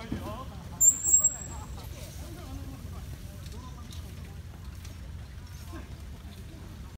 Freude auf.